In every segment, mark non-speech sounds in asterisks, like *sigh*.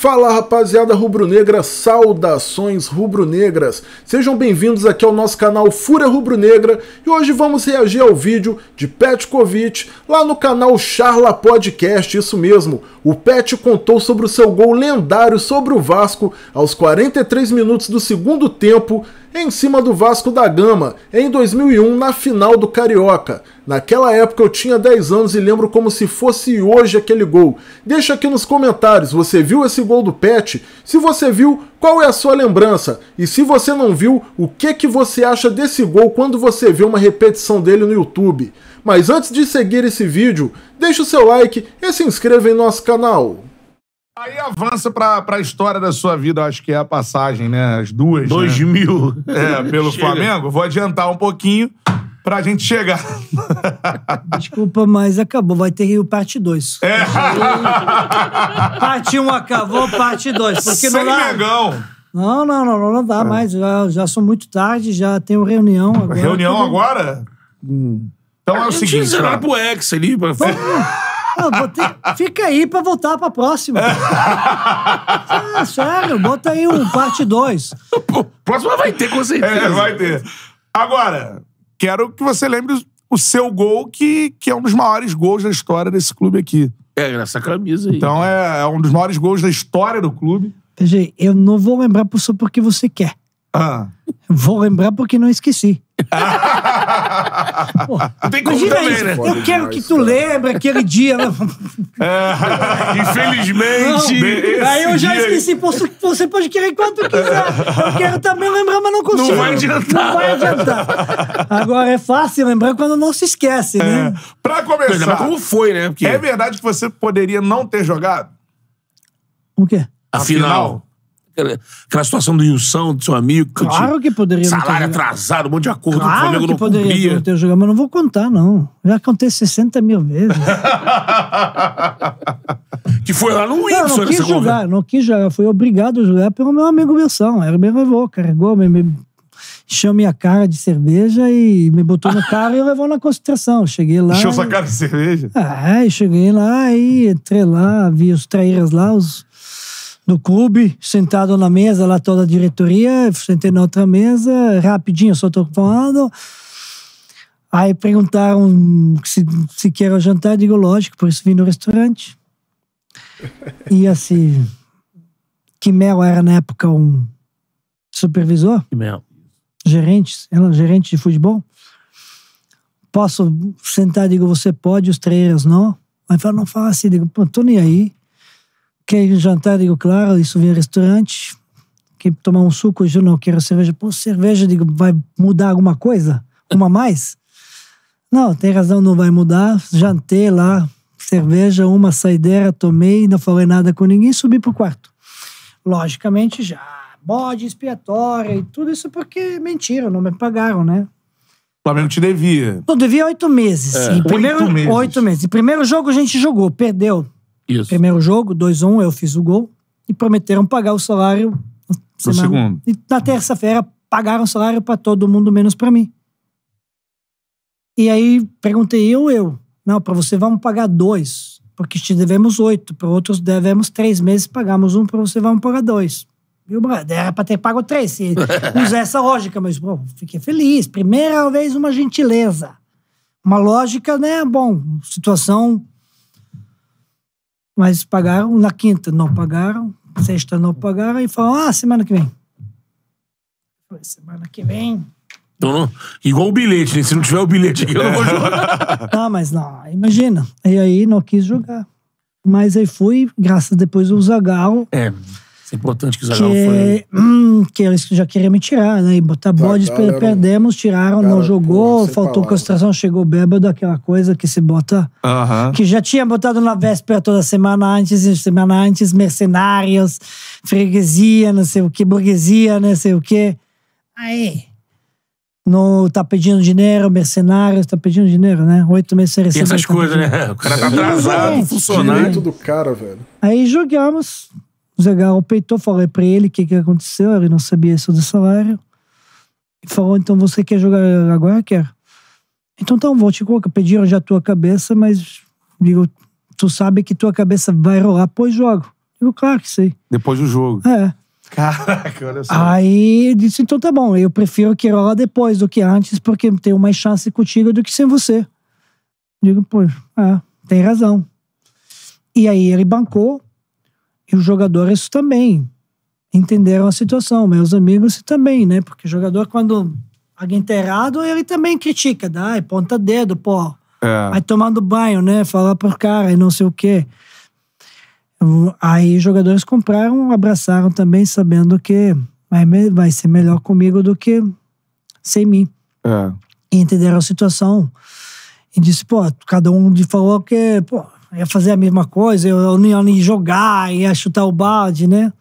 Fala rapaziada rubro-negra, saudações rubro-negras. Sejam bem-vindos aqui ao nosso canal Fúria Rubro-Negra e hoje vamos reagir ao vídeo de Petkovic lá no canal Charla Podcast, isso mesmo. O Pet contou sobre o seu gol lendário sobre o Vasco aos 43 minutos do segundo tempo em cima do Vasco da Gama, em 2001, na final do Carioca. Naquela época eu tinha 10 anos e lembro como se fosse hoje aquele gol. Deixa aqui nos comentários, você viu esse gol do Pet? Se você viu, qual é a sua lembrança? E se você não viu, o que que você acha desse gol quando você vê uma repetição dele no YouTube? Mas antes de seguir esse vídeo, deixa o seu like e se inscreva em nosso canal. Aí avança pra, pra história da sua vida, acho que é a passagem, né? As duas. 2000. Né? É, pelo *laughs* Chega. Flamengo. Vou adiantar um pouquinho pra gente chegar. *laughs* Desculpa, mas acabou. Vai ter o parte 2. É. *laughs* Parte 1 um acabou, parte 2. Porque Sem não dá. Megão. Não, não, não, não, não dá mais. Já, já são muito tarde, já tenho reunião agora. Reunião Tudo- agora? Então é o seguinte. ó. pro X ali. Pra... Não, ter- Fica aí pra voltar pra próxima. *laughs* É, sério, bota aí um parte 2. Pô, Próxima vai ter, com certeza. É, vai ter. Agora, quero que você lembre o seu gol, que, que é um dos maiores gols da história desse clube aqui. É, nessa camisa aí. Então é, é um dos maiores gols da história do clube. Eu não vou lembrar por- só porque você quer. Ah. Vou lembrar porque não esqueci. Não tem como imagina também, isso. né? Eu quero que tu lembre aquele dia. né? Infelizmente. Não, aí eu já dia- esqueci. Pô, Você pode querer quanto quiser. Eu quero também lembrar, mas não consigo. Não vai adiantar. Não vai adiantar. Agora é fácil lembrar quando não se esquece, né? É. Pra começar, como foi, né? Porque é verdade que você poderia não ter jogado? O quê? afinal. Aquela, aquela situação do Wilson, do seu amigo. que Claro que poderia não ter Salário atrasado, um monte de acordo que o Claro Flamengo que não poderia cumpria. não ter jogado, mas não vou contar, não. Já contei 60 mil vezes. *laughs* Que foi lá no Não, Wilson não quis nessa conversa. jogar, não quis jogar. Fui obrigado a jogar pelo meu amigo Wilson. Era me levou, carregou, me, me encheu minha cara de cerveja e me botou no carro e levou na concentração. Cheguei lá. Encheu e- sua cara de cerveja? Ah, e cheguei lá e entrei lá, vi os traíras lá, os do clube, sentado na mesa, lá toda a diretoria, sentei na outra mesa, rapidinho, só tô falando. Aí perguntaram se, se quero jantar, digo, lógico, por isso vim no restaurante. E assim, Quimel era na época um supervisor, Que merda. gerente, ela gerente de futebol. Posso sentar, digo, você pode, os trailers não. Aí fala, não fala assim, digo, pô, tô nem aí. Quer jantar, digo, claro, isso vem restaurante. Quer tomar um suco, eu não quero cerveja. Pô, cerveja, digo, vai mudar alguma coisa? Uma a mais? Não, tem razão, não vai mudar. Jantei lá, cerveja, uma saideira, tomei, não falei nada com ninguém, subi pro quarto. Logicamente, já bode expiatória e tudo isso porque mentira, não me pagaram, né? O Flamengo te devia. Eu devia oito meses. Em primeiro, Oito meses. Oito meses. Em primeiro jogo a gente jogou, perdeu. Isso. Primeiro jogo, 2x1, eu fiz o gol. E prometeram pagar o salário. No segundo. E na terça-feira pagaram o salário para todo mundo, menos para mim. E aí perguntei eu, eu. Não, para você vamos pagar dois, porque te devemos oito. Para outros devemos três meses, pagamos um, para você vamos pagar dois. Viu, brother? Era para ter pago três, se *laughs* usar essa lógica, mas pô, fiquei feliz. Primeira vez uma gentileza. Uma lógica, né? Bom, situação. Mas pagaram na quinta, não pagaram. Sexta não pagaram e falaram, ah, semana que vem. Falei, semana que vem. Então, não- igual o bilhete, né? Se não tiver o bilhete aqui, eu não vou jogar. *laughs* Ah, mas não, imagina. E aí não quis jogar. Mas aí fui, graças depois do Zagal, É, é importante que o Zagallo foi. que, hum, que eles já queriam me tirar, né? E botar bodes, Zagallo perdemos, tiraram, não cara, jogou, pô, faltou palavras. concentração, chegou bêbado, aquela coisa que se bota. Aham. Que já tinha botado na véspera toda semana antes, semana antes, mercenários, freguesia, não sei o que, burguesia, não sei o que. Aí. No, tá pedindo dinheiro, mercenários, tá pedindo dinheiro, né? Oito meses sem Tem receber. essas coisas, né? O cara tá atrasado, gente. funcionário. Direito do cara, velho. Aí jogamos. O Zé Galo peitou, falei pra ele o que, que aconteceu, ele não sabia isso do salário. E falou, então você quer jogar agora? Quero. Então tá, vou te colocar. Pediram já a tua cabeça, mas digo, tu sabe que tua cabeça vai rolar, pois jogo. Digo, claro que sei. Depois do jogo. É. Caraca, olha só. Aí disse, então tá bom, eu prefiro Queiroga depois do que antes, porque tenho mais chance contigo do que sem você. Digo, pô, é, tem razão. E aí ele bancou, e os jogadores também entenderam a situação, meus amigos também, né? Porque jogador, quando alguém tá errado, ele também critica, dá, ponta dedo, pô. É. Vai tomando banho, né? Falar pro cara e não sei o quê. Aí os jogadores compraram, abraçaram também, sabendo que vai, vai ser melhor comigo do que sem mim. É. E entenderam a situação. E disse, pô, cada um falou que, pô, ia fazer a mesma coisa, eu, eu não ia jogar, ia chutar o balde, né?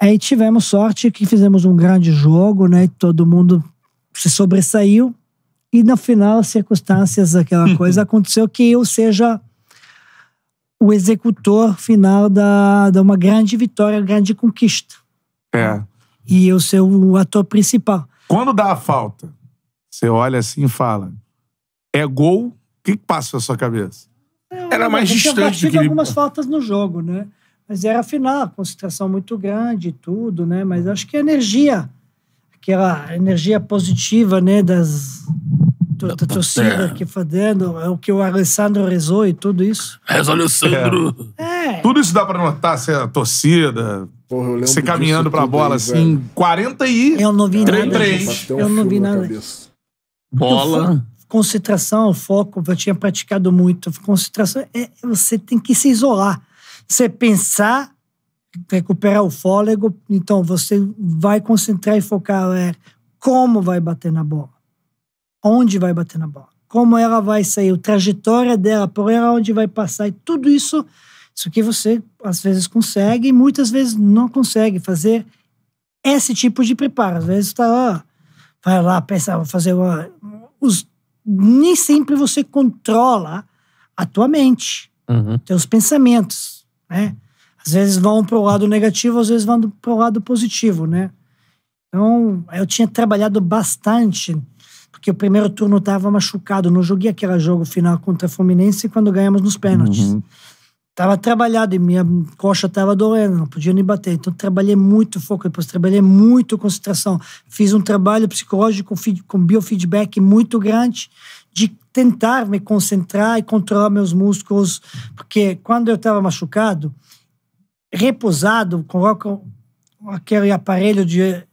Aí tivemos sorte que fizemos um grande jogo, né? Todo mundo se sobressaiu. E no final, as circunstâncias, aquela *laughs* coisa, aconteceu que eu seja o executor final da, de uma grande vitória, grande conquista. É. E eu ser o ator principal. Quando dá a falta, você olha assim e fala: é gol? O que, que passa na sua cabeça? Era mais distante do que ele- algumas faltas no jogo, né? Mas era final, concentração muito grande e tudo, né? Mas acho que a energia, aquela energia positiva, né? Das, do- da torcida É. que fazendo, é o que o Alessandro rezou e tudo isso. Reza Alessandro. É, Tudo isso dá pra notar, você a torcida, Porra, você caminhando disso pra bola aí, assim, velho. 40 e. eu não vi Três, nada. três. Bate até um Eu não vi na nada. cabeça. Bola. Concentração, foco, eu tinha praticado muito. Concentração, é, você tem que se isolar. Você pensar, recuperar o fôlego, então você vai concentrar e focar é, como vai bater na bola, onde vai bater na bola, como ela vai sair, a trajetória dela, por ela onde vai passar, e tudo isso, isso que você às vezes consegue e muitas vezes não consegue fazer esse tipo de preparo. Às vezes está vai lá, pensa, fazer uma, os nem sempre você controla a tua mente, Uhum. teus pensamentos, né? Às vezes vão para o lado negativo, às vezes vão para o lado positivo, né? Então, eu tinha trabalhado bastante, porque o primeiro turno estava machucado, não joguei aquele jogo final contra a Fluminense quando ganhamos nos pênaltis. Tava trabalhado e minha coxa tava doendo, não podia nem bater. Então trabalhei muito foco, depois trabalhei muito concentração. Fiz um trabalho psicológico com biofeedback muito grande de tentar me concentrar e controlar meus músculos, porque quando eu estava machucado, repousado, coloca aquele aparelho de eh,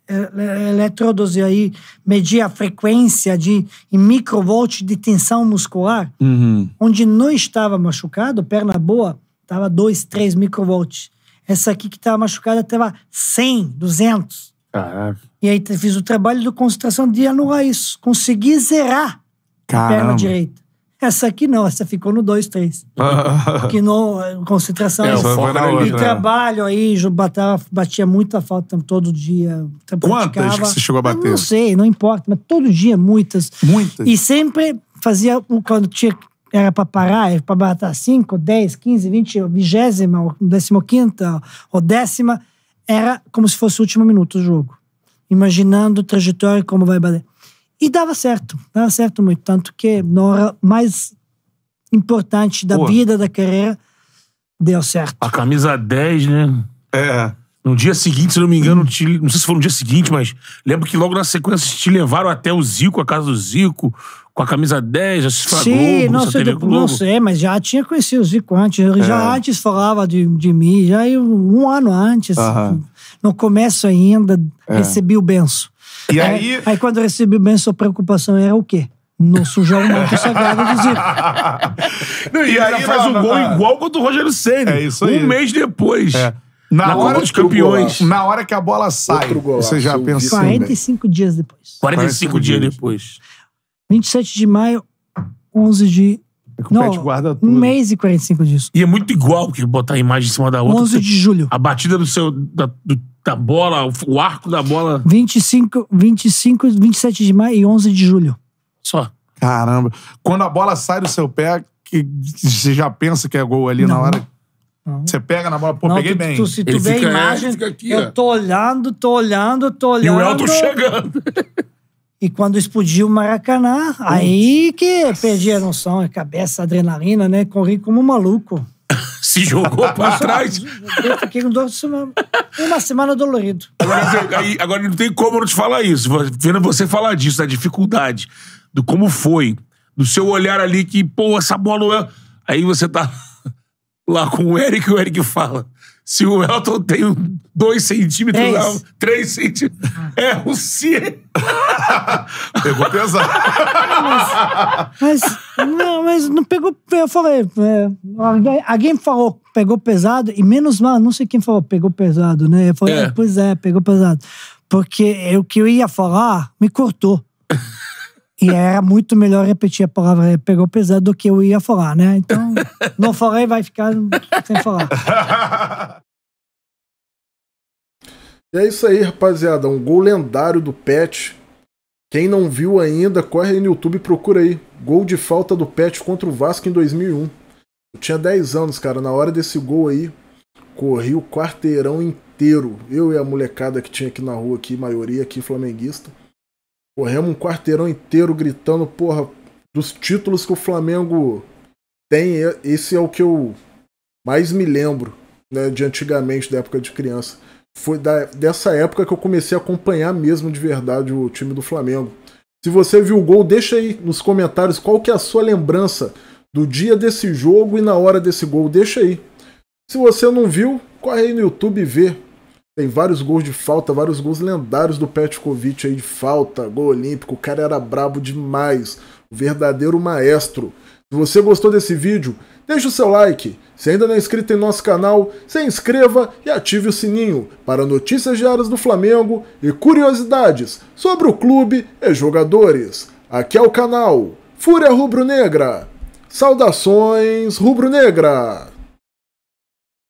eletrodos e aí medir a frequência de em microvolt de tensão muscular Uhum. onde não estava machucado, perna boa, estava 2, 3 microvolts. Essa aqui que estava machucada estava 100, 200. Caraca. E aí fiz o trabalho de concentração de anular isso. Consegui zerar a perna Caramba. direita. Essa aqui não, essa ficou no 2, 3. Porque no, eh, concentração É, o e- foco foi na era outra, e né? trabalho aí, batava, batia muita falta todo dia. Quantas que você chegou a bater? Eu não sei, não importa, mas todo dia, muitas. Muitas. E sempre fazia, quando tinha, era para parar, para bater 5, 10, 15, 20, vigésima, ou décima quinta, ou décima, era como se fosse o último minuto do jogo. Imaginando a trajetória, como vai bater. E dava certo, dava certo muito. Tanto que na hora mais importante da Pô. vida, da carreira, deu certo. A camisa 10, né? É. No dia seguinte, se não me engano, te- não sei se foi no dia seguinte, mas lembro que logo na sequência te levaram até o Zico, a casa do Zico, com a camisa 10, assistiu a Sim, Globo, não sei, TV do- Globo. não sei, mas já tinha conhecido o Zico antes. Ele já É. antes falava de, de mim, já eu, um ano antes. Aham. No começo ainda, recebi o benção. E aí- aí, quando eu recebi o benção, a preocupação era o quê? Não sujar o manto *laughs* sagrado do Zico. *laughs* Não, e E aí, faz não, um não, gol não. igual contra o Rogério Senna. É isso aí. Um mês depois. É. Na, Na, hora Copa dos Campeões. Na hora que a bola sai, golaço, você já pensa assim. 45 dias depois. 45 45 dias dias. depois. 27 de maio, 11 de... O Não, Pet guarda tudo. um mês e 45 dias. E é muito igual, que botar a imagem em cima da outra. 11 de julho. A batida do seu, da, do- da bola, o, o arco da bola. 25, 25, 27 de maio e 11 de julho. Só. Caramba. Quando a bola sai do seu pé, que você já pensa que é gol ali na hora. Você pega na bola, pô, Não, peguei tu- bem. tu- se tu Ele vê fica- a é, imagem, fica aqui, ó. eu tô olhando, tô olhando, tô E olhando. o Elton chegando. *laughs* E quando explodiu o Maracanã, aí que perdi a noção, a cabeça, a adrenalina, né? Corri como um maluco. *laughs* se jogou pra trás. Eu fiquei com dor de semana. Uma semana dolorido. Agora, agora não tem como eu não te falar isso. Vendo você falar disso, da dificuldade, do como foi, do seu olhar ali que, pô, essa bola não é. Aí você tá lá com o Eric e o Eric fala. Se o Elton tem dois centímetros, Três. lá, três centímetros. É o C. *laughs* Pegou pesado. Mas não, mas não pegou. Eu falei, é, alguém, falou pegou pesado e menos mal, não sei quem falou pegou pesado, né? Eu falei, É. é, pois é, pegou pesado, porque o que eu ia falar me cortou. E era muito melhor repetir a palavra pegou pesado do que eu ia falar, né? Então, *laughs* não falei, vai ficar sem falar. E é isso aí, rapaziada. Um gol lendário do Pet. Quem não viu ainda, corre aí no YouTube e procura aí. Gol de falta do Pet contra o Vasco em 2001. Eu tinha 10 anos, cara. Na hora desse gol aí, corri o quarteirão inteiro. Eu e a molecada que tinha aqui na rua, aqui, maioria aqui flamenguista. Corremos um quarteirão inteiro gritando, porra, dos títulos que o Flamengo tem. Esse é o que eu mais me lembro, né, de antigamente, da época de criança foi da- dessa época que eu comecei a acompanhar mesmo de verdade o time do Flamengo. Se você viu o gol, deixa aí nos comentários qual que é a sua lembrança do dia desse jogo e na hora desse gol, deixa aí. Se você não viu, corre aí no YouTube e vê. Tem vários gols de falta, vários gols lendários do Petkovic aí de falta, gol olímpico, o cara era brabo demais, o verdadeiro maestro. Se você gostou desse vídeo, deixa o seu like. Se ainda não é inscrito em nosso canal, se inscreva e ative o sininho para notícias diárias do Flamengo e curiosidades sobre o clube e jogadores. Aqui é o canal Fúria Rubro Negra. Saudações Rubro Negra!